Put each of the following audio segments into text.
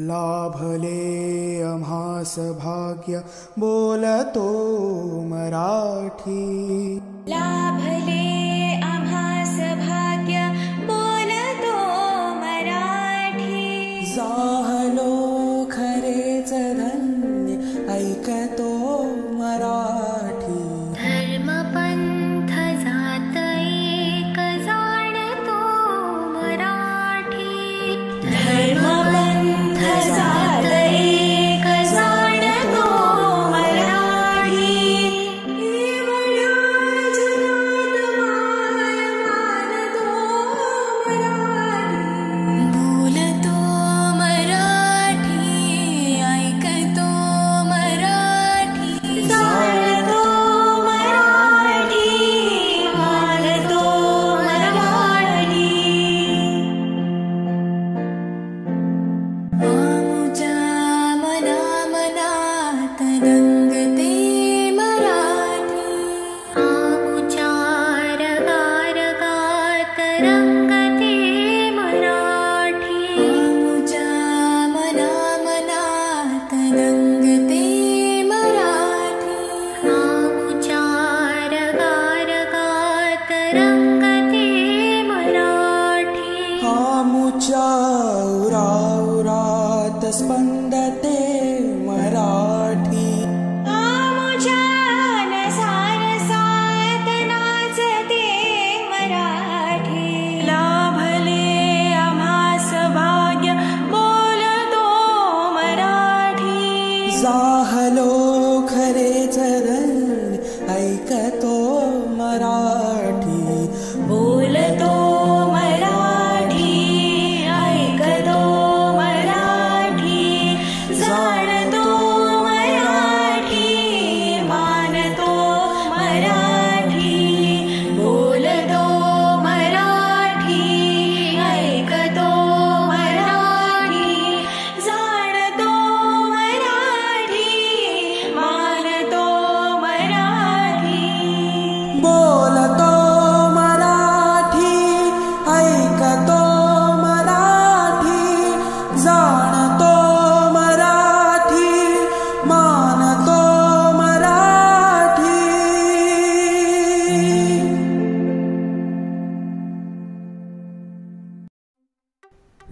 लाभले आम्हास भाग्य बोलतो मराठी। लाभले आम्हास भाग्य बोलतो मराठी। जाहलो खरेच धन्य ऐकतो मराठी रौरात स्पन्दते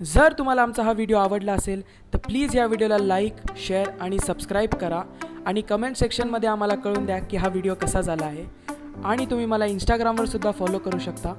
जर तुम्हाला आमचा हा व्हिडिओ आवडला असेल तर प्लीज या व्हिडिओला लाईक शेअर आणि सबस्क्राईब करा. आणि कमेंट सेक्शनमध्ये आम्हाला कळून द्या की हा व्हिडिओ कसा झाला आहे. आणि तुम्ही मला इंस्टाग्रामवर सुद्धा फॉलो करू शकता.